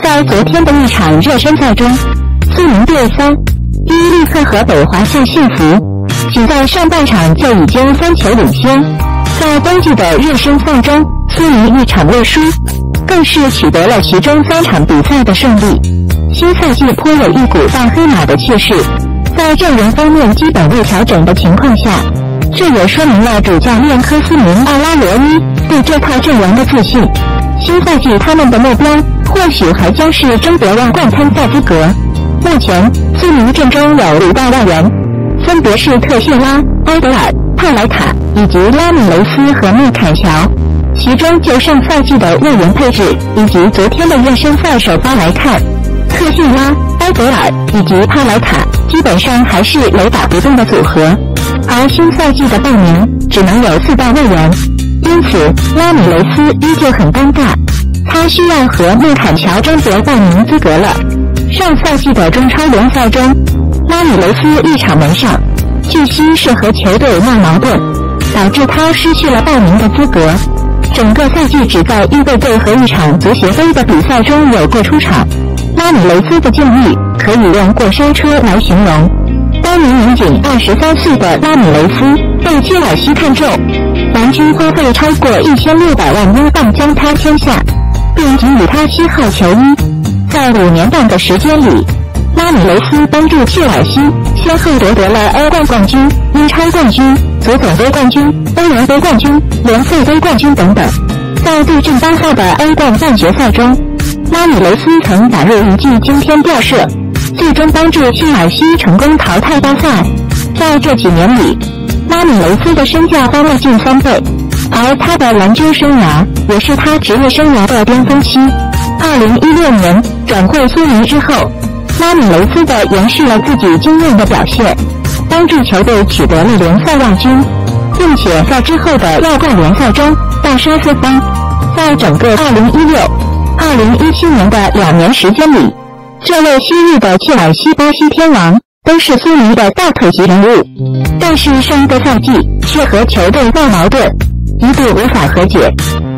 在昨天的一场热身赛中，苏宁队三一立刻和北华夏幸福，仅在上半场就已经三球领先。在冬季的热身赛中，苏宁一场未输，更是取得了其中三场比赛的胜利。新赛季颇有一股大黑马的气势，在阵容方面基本未调整的情况下，这也说明了主教练科斯明奥拉罗伊对这套阵容的自信。新赛季他们的目标或许还将是争夺亚冠参赛资格。目前，苏宁阵中有五大外援，分别是特谢拉、埃德尔、帕莱塔以及拉米雷斯和穆坎乔。其中，就上赛季的外援配置以及昨天的热身赛首发来看，特谢拉、埃德尔以及帕莱塔基本上还是雷打不动的组合，而新赛季的报名只能有四大外援。拉米雷斯依旧很尴尬，他需要和穆坎乔争夺报名资格了。上赛季的中超联赛中，拉米雷斯一场没上，据悉是和球队闹矛盾，导致他失去了报名的资格。整个赛季只在预备队和一场足协杯的比赛中有过出场。拉米雷斯的境遇可以用过山车来形容。当年年仅二十三岁的拉米雷斯被切尔西看中。蓝军花费超过一千六百万英镑将他签下，并给予他七号球衣。在五年半的时间里，拉米雷斯帮助切尔西先后夺得了欧冠冠军、英超冠军、足总杯冠军、欧联杯冠军、联赛杯冠军等等。在对阵巴萨的欧冠半决赛中，拉米雷斯曾打入一记惊天吊射，最终帮助切尔西成功淘汰巴萨。在这几年里，拉米雷斯的身价翻了近三倍，而他的篮球生涯也是他职业生涯的巅峰期。二零一六年转会苏宁之后，拉米雷斯的延续了自己惊艳的表现，帮助球队取得了联赛亚军，并且在之后的亚冠联赛中大杀四方。在整个二零一六、二零一七年的两年时间里，这位昔日的切尔西巴西天王。都是苏宁的大腿级人物，但是上个赛季却和球队闹矛盾，一度无法和解，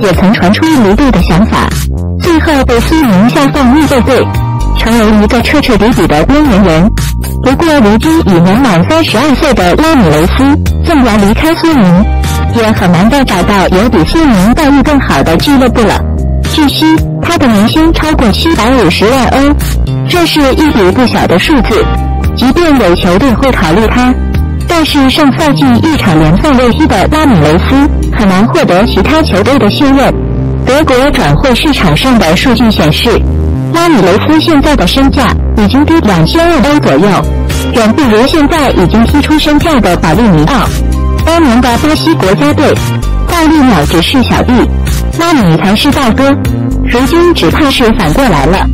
也曾传出离队的想法，最后被苏宁下放预备队，成为一个彻彻底底的边缘人。不过如今已年满三十二岁的拉米雷斯，纵然离开苏宁，也很难再找到有比苏宁待遇更好的俱乐部了。据悉，他的年薪超过七百五十万欧，这是一笔不小的数字。即便有球队会考虑他，但是上赛季一场联赛未踢的拉米雷斯很难获得其他球队的信任。德国转会市场上的数据显示，拉米雷斯现在的身价已经低两千万欧左右，远不如现在已经踢出身价的保利尼奥。当年的巴西国家队，大利鸟只是小弟，拉米才是大哥，如今只怕是反过来了。